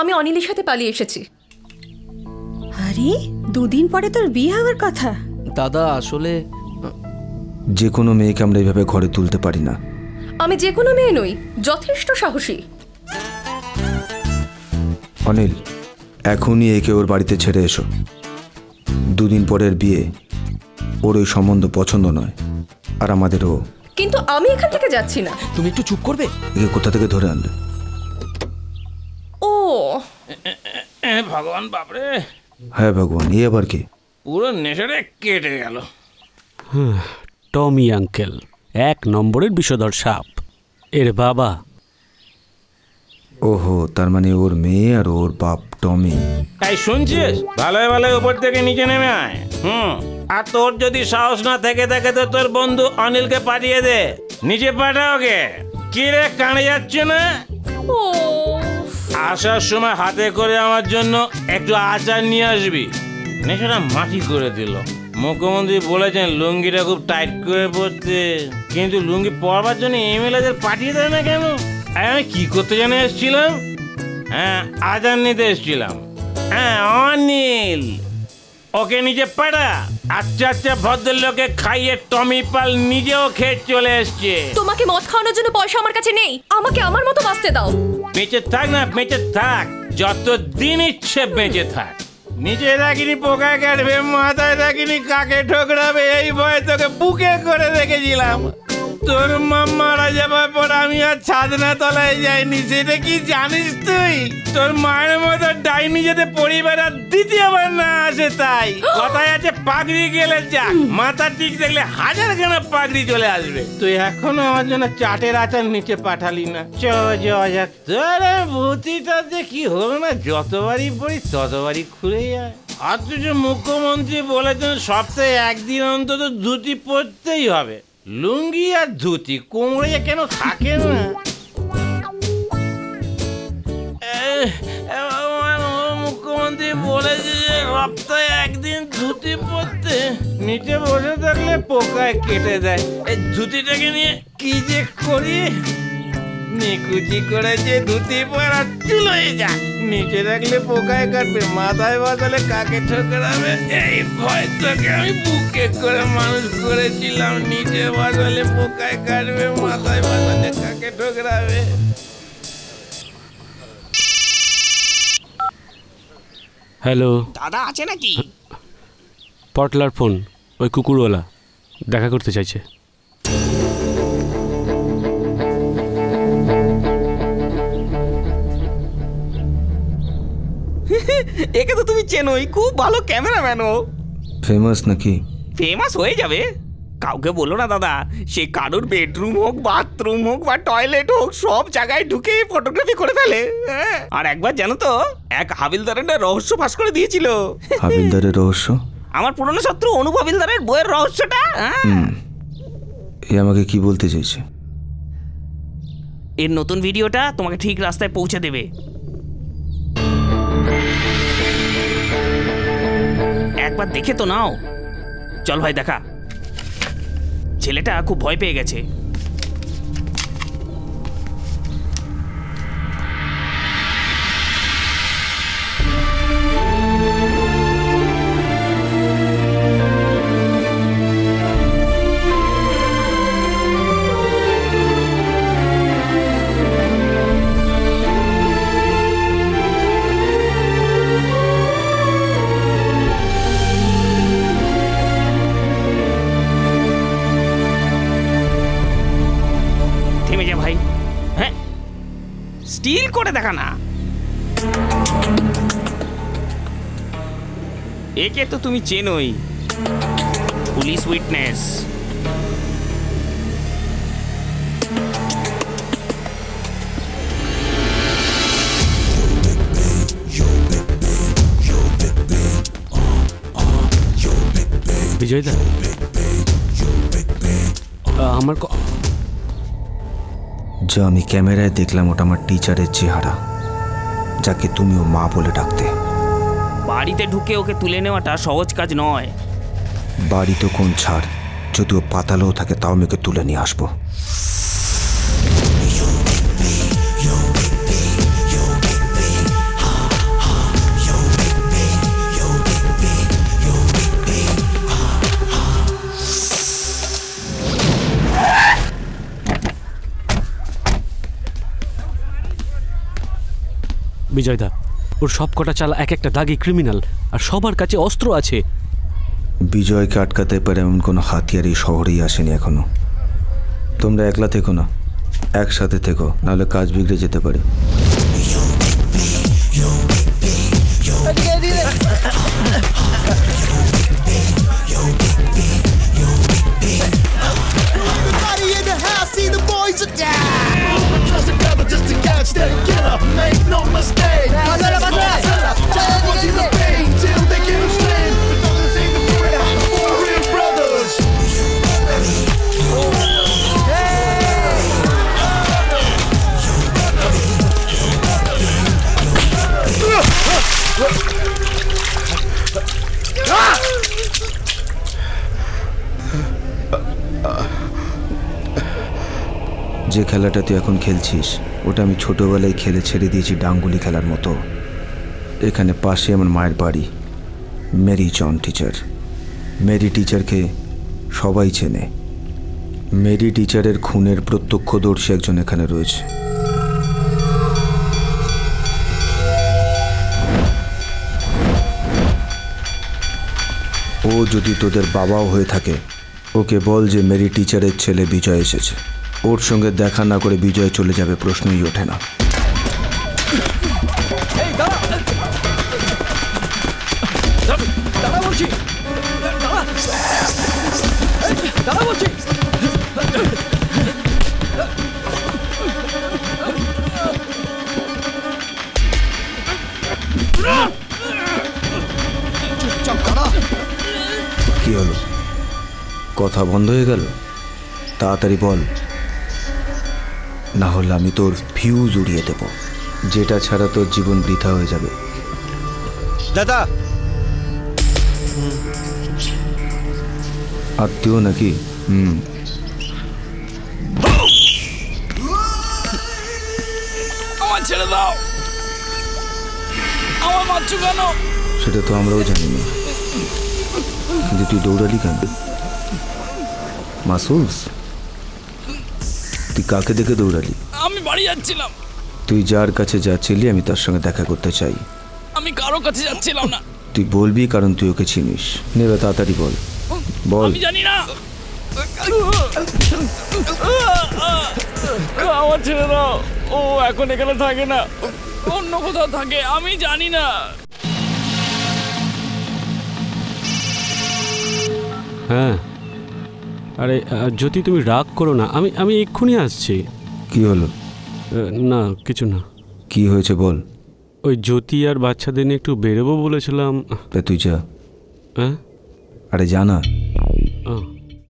আমি অনিলের সাথে পালিয়ে এসেছি। আরে দুদিন পরে তোর বিয়ে হওয়ার কথা। দাদা আসলে যে কোনো মেয়েকে আমরা এইভাবে ঘরে তুলতে পারি না। আমি যে কোনো মেয়ে নই যথেষ্ট সাহসী। অনিল এখনই একে ওর বাড়িতে ছেড়ে এসো। দুদিন পরের বিয়ে ওর ওই সম্বন্ধ পছন্দ নয় আর আমাদেরও। কিন্তু আমি এখান থেকে যাচ্ছি না। তুমি একটু চুপ করবে? একে কোথা থেকে ধরে আনলে? ভগবান বাপরে। হ্যাঁ ভগবান এ আবার কি? পুরো নেশাটা কেটে গেল। টমি আঙ্কেল এক নম্বরের বিষধর সাপ। এর বাবা। ওহো তার মানে ওর মেয়ে আর ওর বাপ টমি। তাই শুনছিস? ভালোই ভালোই উপর থেকে নিচে নেমে আয়। হুম আর তোর যদি সাহস না থেকে থাকে তো তোর বন্ধু অনিলকে পাঠিয়ে দে। নিচে পাঠা ওকে। কি রে কানে যাচ্ছে না? ও আসার সময় হাতে করে আমার জন্য একটু আচার নিয়ে আসবি। নেশাটা মাটি করে দিল। মুখ্যমন্ত্রী বলেছেন লুঙ্গিটা খুব টাইট করে পড়তে কিন্তু লুঙ্গি পরবার জন্য এমএলএদের পাঠিয়ে দেয় না কেন? আমি কি করতে জানে এসেছিলাম? হ্যাঁ আচার নিতে এসেছিলাম। হ্যাঁ অনিল। ওকে নিজে পাড়া আচ্ছা আচ্ছা ভদ্রলোকে খাইয়ে টমি পাল নিজেও খেয়ে চলে এসছে। তোমাকে মদ খাওয়ানোর জন্য পয়সা আমার কাছে নেই। আমাকে আমার মতো বাঁচতে দাও। বেঁচে থাক না বেঁচে থাক। যত দিন ইচ্ছে বেঁচে থাক। নিচে রাখিনি পোকা কাটবে মাথায় রাখিনি কাকে ঠোকরাবে এই ভয়ে তোকে বুকে করে রেখেছিলাম তোর মা মারা যাবার পর আমি আর ছাদনা তলায় যাইনি সেটা কি জানিস তুই? তোর মায়ের মতো ডাইনি যাতে পরিবার আর দ্বিতীয়বার না আসে তাই। কথায় আছে পাগড়ি গেলে যাক মাথা ঠিক দেখলে হাজার খানা পাগড়ি চলে আসবে তুই এখনও আমার জন্য চাটের আচার নিচে পাঠালি না চ যাওয়া যাক তোর ভূতিটা যে কি হলো না যতবারই পড়ি ততবারই খুলে যায় অথচ মুখ্যমন্ত্রী বলেছেন সপ্তাহে একদিন অন্তত ধুতি পরতেই হবে লুঙ্গি আর ধুতি কোমরে কেন থাকে না এ, এ, আমার মুখ্যমন্ত্রী বলেছে সপ্তাহে একদিন ধুতি পরতে, নিচে বসে থাকলে পোকায় কেটে দেয় এই ধুতিটাকে নিয়ে কি যে করি? নিকুচি করে যে ধুতি পরা চুলোয় যা নিচে রাখলে পোকায় কাটবে, মাথায় বাজালে কাকে ঠোকরাবে? এই ভয় তোকে আমি বুকে করে মানুষ করেছিলাম। নিচে বাজালে পোকায় কাটবে, মাথায় বাজালে কাকে ঠোকরাবে? হ্যালো। দাদা আছে নাকি? পটলার ফোন ওই কুকুরওয়ালা দেখা করতে চাইছে। একে তো তুমি চেনোই খুব ভালো ক্যামেরাম্যান ও ফেমাস নাকি? ফেমাস হয়ে যাবে। কাউকে বলো না দাদা। সে কারোর বেডরুম হোক বাথরুম হোক বা টয়লেট হোক সব জায়গায় ঢুকে ফটোগ্রাফি করে ফেলে হ্যাঁ। আর একবার জানো তো এক হাবিলদারের না রহস্য ফাঁস করে দিয়েছিল। হাবিলদারের রহস্য? আমার পুরনো শত্রু অনুপ হাবিলদারের বইয়ের রহস্যটা হ্যাঁ। এ আমাকে কি বলতে চাইছে? এর নতুন ভিডিওটা তোমাকে ঠিক রাস্তায় পৌঁছে দেবে। একবার দেখে তো নাও। চল ভাই দেখা। ছেলেটা খুব ভয় পেয়ে গেছে। ভাই হ্যাঁ স্টিল করে দেখা না একে তো তুমি চেনোই পুলিশ উইটনেস বিজয়দা আমার ক- যা আমি ক্যামেরায় দেখলাম ওটা আমার টিচারের চেহারা যাকে তুমি তুমিও মা বলে ডাকতে। বাড়িতে ঢুকে ওকে তুলে নেওয়াটা সহজ কাজ নয়। বাড়ি তো কোন ছাড় যদিও পাতালেও থাকে তাও আমি ওকে তুলে নিয়ে আসব। বিজয়দা, ওর সব কটা চালা এক একটা দাগি ক্রিমিনাল আর সবার কাছে অস্ত্র আছে। বিজয়কে আটকাতে পারে এমন কোনো হাতিয়ার এই শহরেই আসেনি এখনও। তোমরা একলা থেকো না, একসাথে থেকো, নাহলে কাজ বিগড়ে যেতে পারে। যে খেলাটা তুই এখন খেলছিস, ওটা আমি ছোটোবেলায় খেলে ছেড়ে দিয়েছি ডাঙ্গুলি খেলার মতো। এখানে পাশে আমার মায়ের বাড়ি। মেরি জন টিচার। মেরি টিচারকে সবাই চেনে। মেরি টিচারের খুনের প্রত্যক্ষদর্শী একজন এখানে রয়েছে। ও যদি তোদের বাবাও হয়ে থাকে, ওকে বল যে মেরি টিচারের ছেলে বিজয় এসেছে। ওর সঙ্গে দেখা না করে বিজয় চলে যাবে প্রশ্নই ওঠে না। কি হলো? কথা বন্ধ হয়ে গেল? তাড়াতাড়ি বল। না হলে আমি তোর ফিউজ উড়িয়ে দেব। যেটা ছাড়া তোর জীবন বৃথা হয়ে যাবে। দাদা! আত্মীয় নাকি? হুম। আমার ছেড়ে দাও। আমার মারছো কেন? সেটা তো আমরাও জানি না। কিন্তু তুই দৌড়ালি কেন? মাসুলস? তুই কাকে দেখে দৌড়ালি? আমি বাড়ি যাচ্ছিলাম। তুই যার কাছে যাচ্ছিলি আমি তার সঙ্গে দেখা করতে চাই। আমি কারও কাছে যাচ্ছিলাম না। তুই বলবি কারণ তুই ওকে চিনিস। নেবে তাড়াতাড়ি বল। বল। আমি জানি না। আমার দাও। ও এখন এখানে থাকে না। অন্য কোথাও থাকে আমি জানি না। হ্যাঁ আরে যদি তুমি রাগ করো না। আমি আমি এক্ষুনি আসছি। কি হলো? না কিছু না। কি হয়েছে বল। ওই জ্যোতি আর বাচ্চাদের নিয়ে একটু বেরোবো বলেছিলাম। তুই যা। হ্যাঁ? আরে জানা আহ,